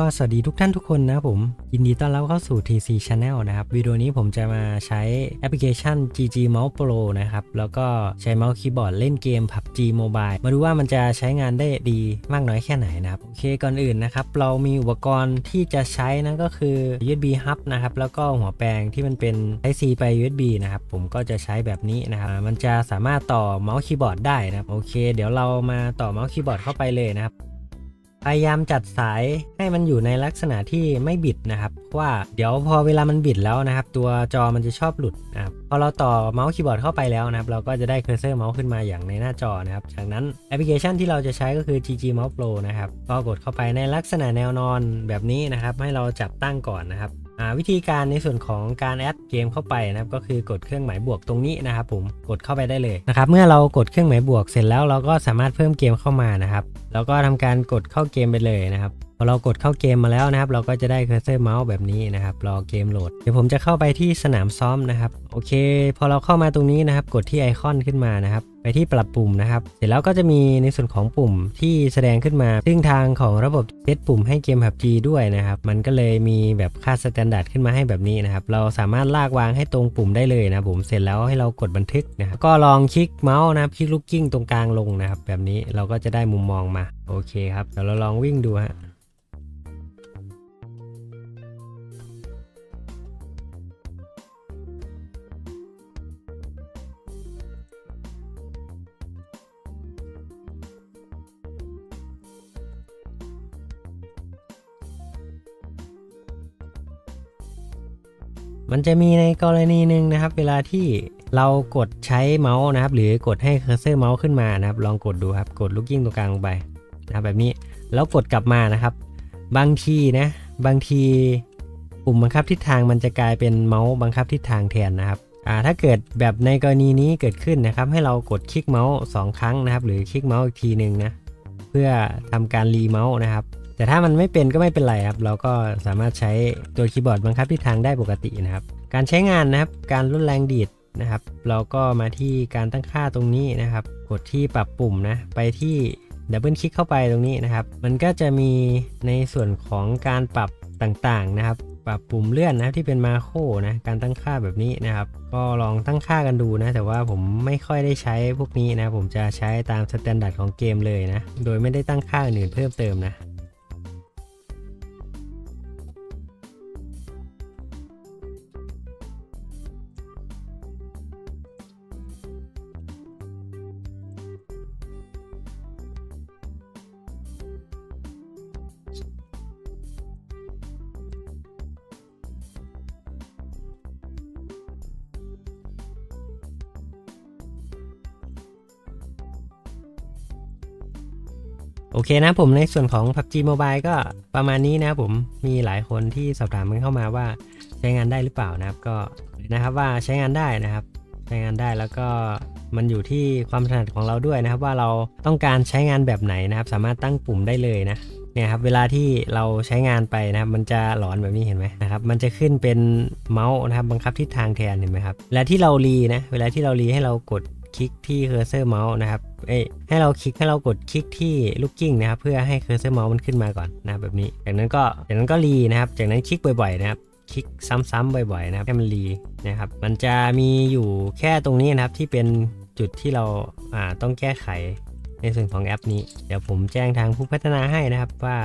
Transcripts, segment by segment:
ก็สวัสดีทุกท่านทุกคนนะครับผม ยินดีต้อนรับเข้าสู่ TC Channel นะครับ วิดีโอนี้ผมจะมาใช้แอปพลิเคชัน GG Mouse Pro นะครับ แล้วก็ใช้เมาส์คีย์บอร์ดเล่นเกม PUBG Mobile มาดูว่ามันจะใช้งานได้ดีมากน้อยแค่ไหนนะครับ โอเคก่อนอื่นนะครับ เรามีอุปกรณ์ที่จะใช้นั่นก็คือ USB Hub นะครับ แล้วก็หัวแปลงที่มันเป็น Type C ไป USB นะครับ ผมก็จะใช้แบบนี้นะครับ มันจะสามารถต่อเมาส์คีย์บอร์ดได้นะครับ โอเค เดี๋ยวเรามาต่อเมาส์คีย์บอร์ดเข้าไปเลยนะครับ พยายามจัดสายให้มันอยู่ในลักษณะที่ไม่บิดนะครับ ว่าเดี๋ยวพอเวลามันบิดแล้วนะครับ ตัวจอมันจะชอบหลุดนะครับพอเราต่อเมาส์คีย์บอร์ดเข้าไปแล้วนะครับ เราก็จะได้ cursor เมาส์ขึ้นมาอย่างในหน้าจอนะครับ จากนั้นแอปพลิเคชันที่เราจะใช้ก็คือ GG Mouse Pro นะครับก็กดเข้าไปในลักษณะแนวนอนแบบนี้นะครับ ให้เราจับตั้งก่อนนะครับ วิธีการในส่วนของการ add เกมเข้าไปนะครับก็คือกดเครื่องหมายบวกตรงนี้นะครับผมกดเข้าไปได้เลยนะครับเมื่อเรากดเครื่องหมายบวกเสร็จแล้วเราก็สามารถเพิ่มเกมเข้ามานะครับแล้วก็ทำการกดเข้าเกมไปเลยนะครับ พอเรากดเข้าเกมมาแล้วนะครับ เราก็จะได้ cursor เมาส์แบบนี้นะครับ รอเกมโหลด เดี๋ยวผมจะเข้าไปที่สนามซ้อมนะครับ โอเค พอเราเข้ามาตรงนี้นะครับ กดที่ไอคอนขึ้นมานะครับ ไปที่ปรับปุ่มนะครับ เสร็จแล้วก็จะมีในส่วนของปุ่มที่แสดงขึ้นมา ซึ่งทางของระบบเซตปุ่มให้เกม PUBG ด้วยนะครับ มันก็เลยมีแบบค่า standard ขึ้นมาให้แบบนี้นะครับ เราสามารถลากวางให้ตรงปุ่มได้เลยนะผม เสร็จแล้วให้เรากดบันทึกนะครับ ก็ลองคลิกเมาส์นะครับ คลิกลูกกลิ้งตรงกลางลงนะครับ แบบนี้เราก็จะได้มุมมองมา โอเคครับ เดี๋ยวเราลองวิ่งดูฮะ มันจะมีในกรณีหนึ่งนะครับ เวลาที่เรากดใช้เมาส์นะครับ หรือกดให้ cursor เมาส์ขึ้นมานะครับ ลองกดดูครับ กดลูกกลิ้งตรงกลางลงไปนะครับแบบนี้ แล้วกดกลับมานะครับ บางทีนะ บางทีปุ่มบังคับทิศทางมันจะกลายเป็นเมาส์บังคับทิศทางแทนนะครับอ่าถ้าเกิดแบบในกรณีนี้เกิดขึ้นนะครับ ให้เรากดคลิกเมาส์2ครั้งนะครับ หรือคลิกเมาส์อีกทีหนึ่งนะ เพื่อทำการ re เมาส์นะครับ แต่ถ้ามันไม่เป็นก็ไม่เป็นไรครับ เราก็สามารถใช้ตัวคีย์บอร์ดบังคับทิศทางได้ปกตินะครับ การใช้งานนะครับ การลดแรงดีดนะครับ เราก็มาที่การตั้งค่าตรงนี้นะครับ กดที่ปรับปุ่มนะ ไปที่ double click เข้าไปตรงนี้นะครับ มันก็จะมีในส่วนของการปรับต่างๆนะครับ ปรับปุ่มเลื่อนนะที่เป็น macro นะ การตั้งค่าแบบนี้นะครับ ก็ลองตั้งค่ากันดูนะ แต่ว่าผมไม่ค่อยได้ใช้พวกนี้นะ ผมจะใช้ตาม standard ของเกมเลยนะ โดยไม่ได้ตั้งค่าอื่นเพิ่มเติมนะ โอเคนะผมในส่วนของ PUBG Mobile ก็ประมาณนี้นะผมมีหลายคนที่สอบถามกันเข้ามาว่าใช้งานได้หรือเปล่านะครับ ก็นะครับว่าใช้งานได้นะครับ ใช้งานได้แล้วก็มันอยู่ที่ความถนัดของเราด้วยนะครับ ว่าเราต้องการใช้งานแบบไหนนะครับ สามารถตั้งปุ่มได้เลยนะเนี่ยครับเวลาที่เราใช้งานไปนะครับ มันจะหลอนแบบนี้เห็นไหมนะครับ มันจะขึ้นเป็นเมาส์นะครับบังคับทิศทางแทนเห็นไหมครับและที่เรารีนะเวลาที่เรารีให้เรากด คลิกที่ cursor เมาส์นะครับเอ้ให้เราคลิกให้เรากดคลิกที่ลูกกลิ้งนะครับเพื่อให้ cursor เมาส์มันขึ้นมาก่อนนะแบบนี้จากนั้นก็จากนั้นก็ re นะครับจากนั้นคลิกบ่อยๆนะครับคลิกซ้ำๆบ่อยๆนะครับให้มัน re นะครับมันจะมีอยู่แค่ตรงนี้นะครับที่เป็นจุดที่เราอ่าต้องแก้ไขในส่วนของแอปนี้ เดี๋ยวผมแจ้งทางผู้พัฒนาให้นะครับว่า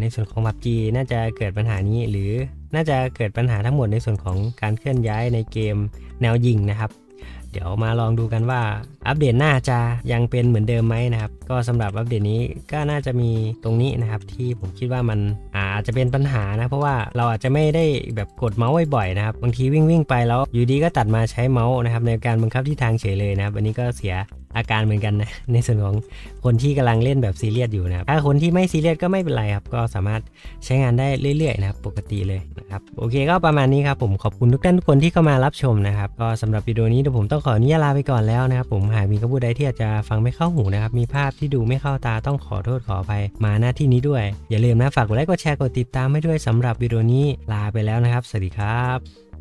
ในส่วนของ PUBG น่าจะเกิดปัญหานี้หรือน่าจะเกิดปัญหาทั้งหมดในส่วนของการเคลื่อนย้ายในเกมแนวยิงนะครับ เดี๋ยวมาลองดูกันว่าอัปเดตหน้าจะยังเป็นเหมือนเดิมไหมนะครับ ก็สำหรับอัปเดตนี้ก็น่าจะมีตรงนี้นะครับ ที่ผมคิดว่ามันอาจจะเป็นปัญหานะ เพราะว่าเราอาจจะไม่ได้แบบกดเมาส์บ่อยๆนะครับบางทีวิ่งวิ่งไปแล้วอยู่ดีก็ตัดมาใช้เมาส์นะครับ ในการบังคับที่ทางเฉยเลยนะครับ อันนี้ก็เสียอาการเหมือนกันนะในส่วนของคนที่กำลังเล่นแบบซีเรียสอยู่นะครับถ้าคนที่ไม่ซีเรียสก็ไม่เป็นไรครับ ก็สามารถใช้งานได้เรื่อยๆนะครับ ปกติเลยนะครับ โอเคก็ประมาณนี้ครับผมขอบคุณทุกท่านทุกคนที่เข้ามารับชมนะครับ ก็สำหรับวิดีโอนี้เดี๋ยวผมต้องขออนุญาตลาไปก่อนแล้วนะครับผมหากมีคำพูดใดที่อาจจะฟังไม่เข้าหูนะครับมีภาพที่ดูไม่เข้าตาต้องขอโทษขออภัยมาหน้าที่นี้ด้วย อย่าลืมนะฝากกดไลค์กดแชร์กดติดตามให้ด้วยสำหรับวิดีโอนี้ลาไปแล้วนะครับ สวัสดีครับ